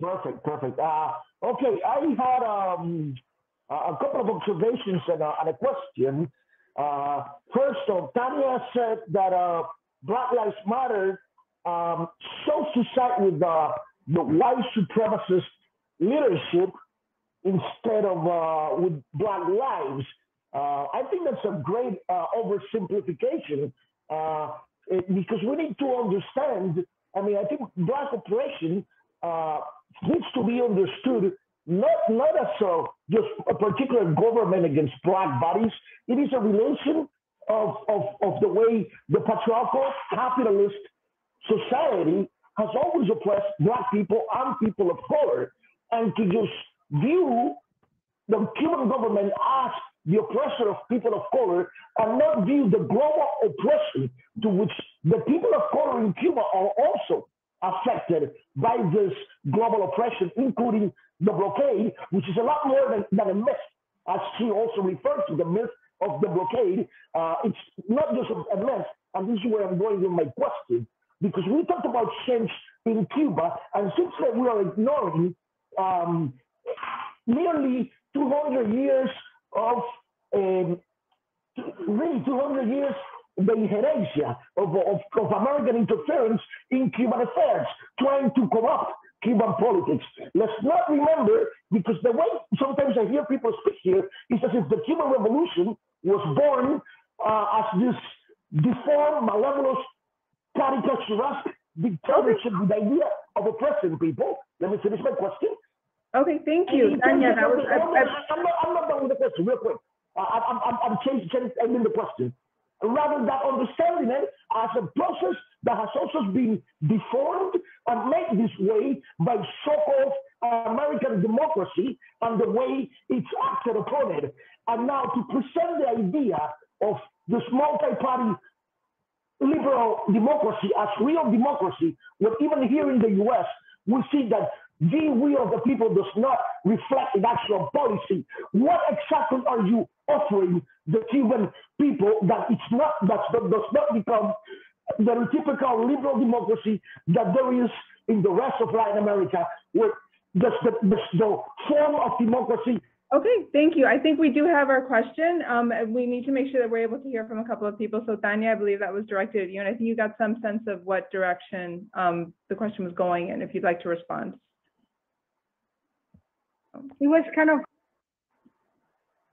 Perfect, perfect. Uh, okay, I had um, a couple of observations and a, and a question. Uh, first off, Tania said that uh, Black Lives Matter um, side with the, the white supremacist leadership instead of uh, with Black lives. Uh, I think that's a great uh, oversimplification uh, because we need to understand. I mean, I think Black oppression uh, needs to be understood not not as a, just a particular government against black bodies. It is a relation of, of, of the way the patriarchal capitalist society has always oppressed black people and people of color. And to just view the Cuban government as the oppressor of people of color and not view the global oppression to which the people of color in Cuba are also affected by this global oppression, including the blockade, which is a lot more than, than a myth, as she also referred to the myth of the blockade. Uh, it's not just a, myth, and this is where I'm going with my question, because we talked about change in Cuba, and since that we are ignoring um, nearly 200 years of um, really 200 years the inherencia of, of, of, American interference in Cuban affairs, trying to corrupt Cuban politics. Let's not remember, because the way sometimes I hear people speak here is as if the Cuban Revolution was born uh, as this deformed, malevolent, caricaturesque dictatorship with the idea of oppressing people. Let me finish my question. Okay, thank you, Tania. That was, I, am not, I'm not done with the question, real quick. I, I'm, I'm, I'm changing, changing the question rather than understanding it as a process that has also been deformed and made this way by so-called American democracy and the way it's acted upon it. And now to present the idea of this multi-party liberal democracy as real democracy, when even here in the US, we see that the will of the people does not reflect in actual policy. What exactly are you offering the Cuban people that it's not that does not become the typical liberal democracy that there is in the rest of Latin America, where the, the, the, the form of democracy Okay, thank you. I think we do have our question. Um, we need to make sure that we're able to hear from a couple of people. So Tania, I believe that was directed at you, and I think you got some sense of what direction um, the question was going in, if you'd like to respond. It was kind of.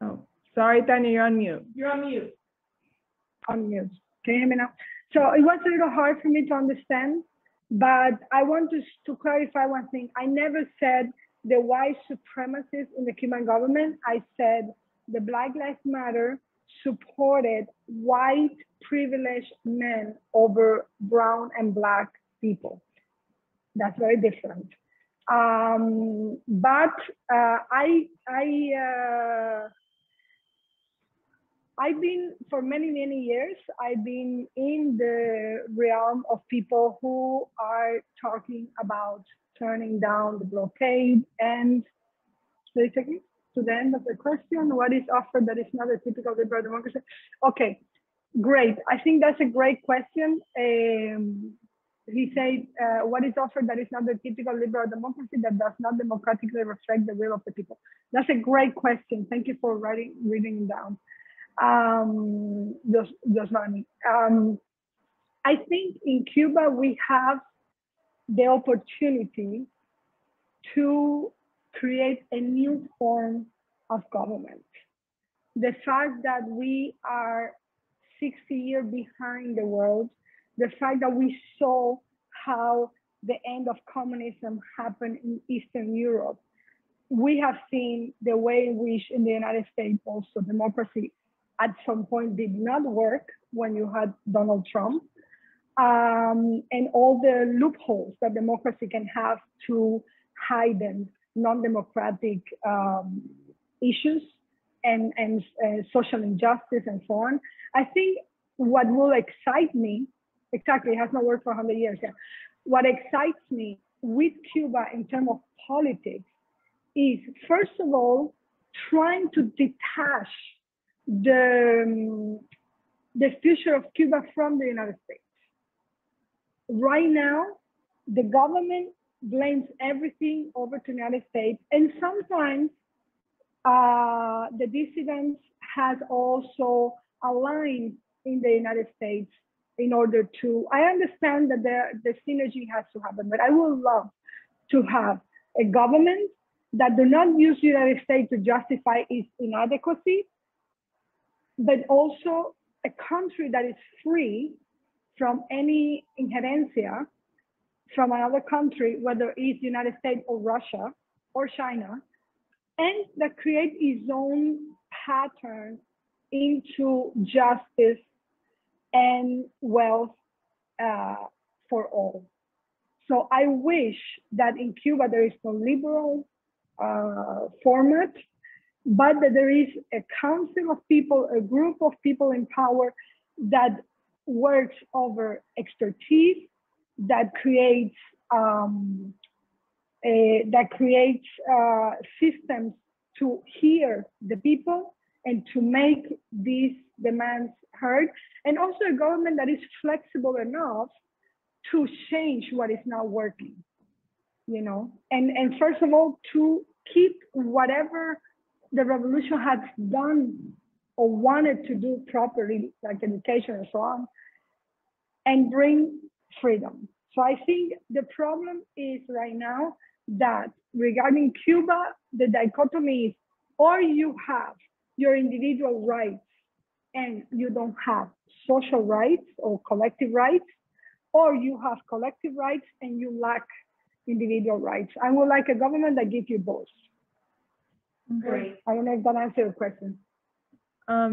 Oh, sorry, Tania, you're on mute. You're on mute. On mute. Can you hear me now? So it was a little hard for me to understand, but I want to, to clarify one thing. I never said the white supremacists in the Cuban government. I said the Black Lives Matter supported white privileged men over brown and black people. That's very different. Um, but uh, I, I, uh, I've been for many, many years, I've been in the realm of people who are talking about turning down the blockade and basically to the end of the question, what is offered that is not a typical liberal democracy? Okay, great. I think that's a great question. Um, he said, uh, what is offered that is not the typical liberal democracy that does not democratically reflect the will of the people? That's a great question. Thank you for writing, reading down. Um. Um, I think in Cuba, we have the opportunity to create a new form of government. The fact that we are 60 years behind the world the fact that we saw how the end of communism happened in Eastern Europe, we have seen the way in which in the United States also democracy at some point did not work when you had Donald Trump. Um, and all the loopholes that democracy can have to hide non-democratic um, issues and, and uh, social injustice and so on. I think what will excite me exactly, it has not worked for 100 years. Yeah. What excites me with Cuba in terms of politics is, first of all, trying to detach the, um, the future of Cuba from the United States. Right now, the government blames everything over to the United States. And sometimes uh, the dissidents has also aligned in the United States in order to, I understand that the, the synergy has to happen, but I would love to have a government that do not use the United States to justify its inadequacy, but also a country that is free from any inherencia from another country, whether it's United States or Russia or China, and that create its own pattern into justice and wealth uh, for all. So I wish that in Cuba there is no liberal uh, format, but that there is a council of people, a group of people in power that works over expertise, that creates um, a, that creates uh, systems to hear the people and to make these demands heard, and also a government that is flexible enough to change what is not working, you know, and and first of all to keep whatever the revolution has done or wanted to do properly, like education and so on, and bring freedom. So I think the problem is right now that regarding Cuba, the dichotomy is or you have your individual rights and you don't have social rights or collective rights, or you have collective rights and you lack individual rights. I would like a government that gives you both. Great. I don't know if that answers your question. Um,